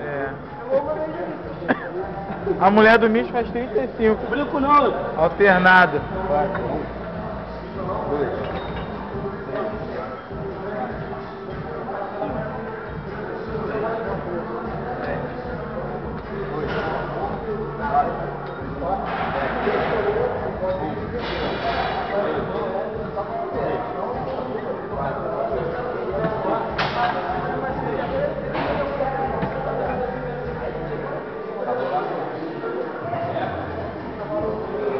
É. A mulher do Mitch faz 35. Branco não. Alternado. Dois.